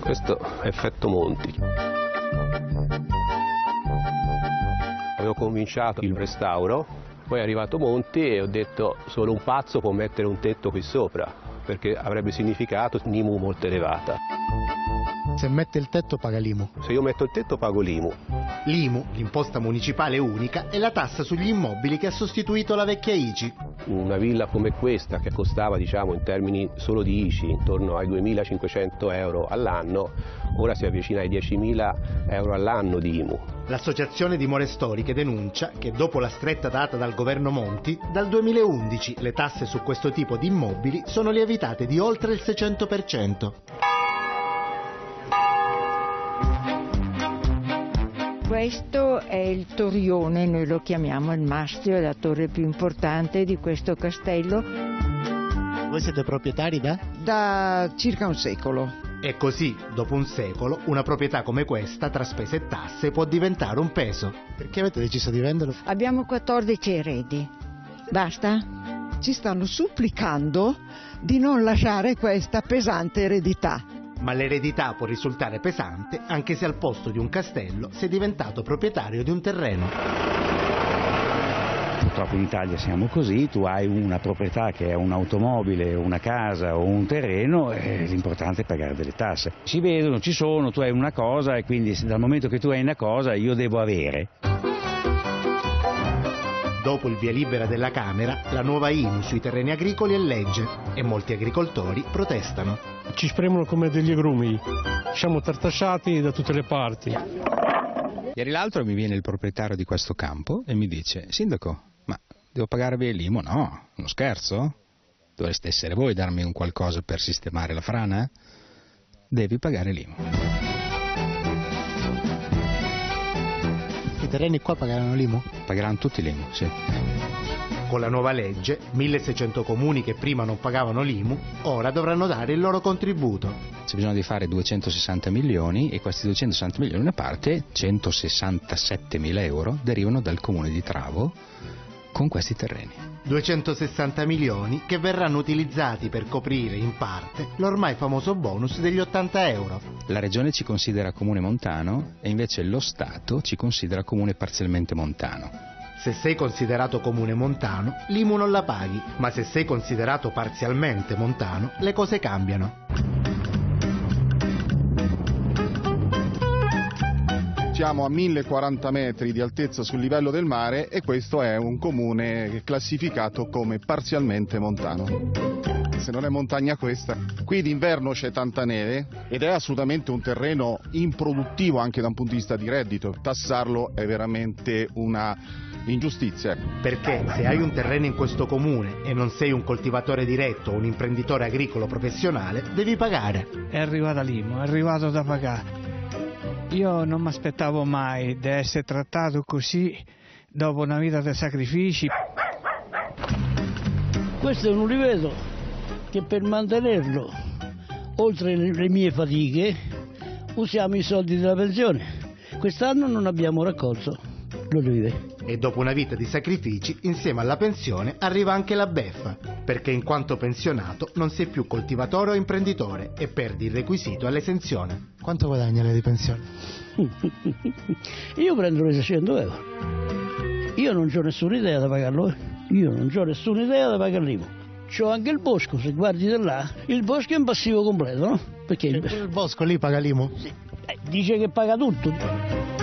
Questo è effetto Monti. Avevo cominciato il restauro, poi è arrivato Monti e ho detto solo un pazzo può mettere un tetto qui sopra, perché avrebbe significato un'IMU molto elevata. Se mette il tetto paga l'IMU. Se io metto il tetto pago l'IMU. L'IMU, l'imposta municipale unica, è la tassa sugli immobili che ha sostituito la vecchia ICI. Una villa come questa, che costava diciamo, in termini solo di ICI intorno ai 2.500 euro all'anno, ora si avvicina ai 10.000 euro all'anno di IMU. L'associazione dimore storiche denuncia che dopo la stretta data dal governo Monti, dal 2011 le tasse su questo tipo di immobili sono lievitate di oltre il 600%. Questo è il torrione, noi lo chiamiamo il mastio, è la torre più importante di questo castello. Voi siete proprietari da? Da circa un secolo. E così, dopo un secolo, una proprietà come questa, tra spese e tasse, può diventare un peso. Perché avete deciso di venderlo? Abbiamo 14 eredi. Basta? Ci stanno supplicando di non lasciare questa pesante eredità. Ma l'eredità può risultare pesante anche se al posto di un castello sei diventato proprietario di un terreno. Purtroppo in Italia siamo così, tu hai una proprietà che è un'automobile, una casa o un terreno e l'importante è pagare delle tasse. Si vedono, ci sono, tu hai una cosa e quindi dal momento che tu hai una cosa io devo avere. Dopo il via libera della Camera, la nuova IMU sui terreni agricoli è legge e molti agricoltori protestano. Ci spremono come degli agrumi, siamo tartasciati da tutte le parti. Ieri l'altro mi viene il proprietario di questo campo e mi dice, Sindaco, ma devo pagarvi il limo? No, uno scherzo? Dovreste essere voi a darmi un qualcosa per sistemare la frana? Devi pagare l'IMU. Terreni qua pagheranno l'IMU? Pagheranno tutti l'IMU, sì. Con la nuova legge, 1600 comuni che prima non pagavano l'IMU, ora dovranno dare il loro contributo. C'è bisogno di fare 260 milioni e questi 260 milioni, una parte, 167 mila euro, derivano dal comune di Travo con questi terreni. 260 milioni che verranno utilizzati per coprire in parte l'ormai famoso bonus degli 80 euro. La regione ci considera comune montano e invece lo Stato ci considera comune parzialmente montano. Se sei considerato comune montano, l'IMU non la paghi, ma se sei considerato parzialmente montano, le cose cambiano. Siamo a 1040 metri di altezza sul livello del mare e questo è un comune classificato come parzialmente montano. Se non è montagna questa. Qui d'inverno c'è tanta neve ed è assolutamente un terreno improduttivo anche da un punto di vista di reddito. Tassarlo è veramente una ingiustizia. Perché se hai un terreno in questo comune e non sei un coltivatore diretto o un imprenditore agricolo professionale, devi pagare. È arrivata l'IMU, è arrivato da pagare. Io non mi aspettavo mai di essere trattato così dopo una vita di sacrifici. Questo è un uliveto che per mantenerlo, oltre le mie fatiche, usiamo i soldi della pensione. Quest'anno non abbiamo raccolto l'olive. E dopo una vita di sacrifici, insieme alla pensione arriva anche la beffa, perché in quanto pensionato non sei più coltivatore o imprenditore e perdi il requisito all'esenzione. Quanto guadagna lei di pensione? Io prendo le 600 euro. Io non ho nessuna idea da pagarlo. Io non ho nessuna idea da pagare l'IMU. C'ho anche il bosco, se guardi da là, il bosco è in passivo completo, no? Perché il, il bosco lì paga l'IMU? Sì. Eh, dice che paga tutto.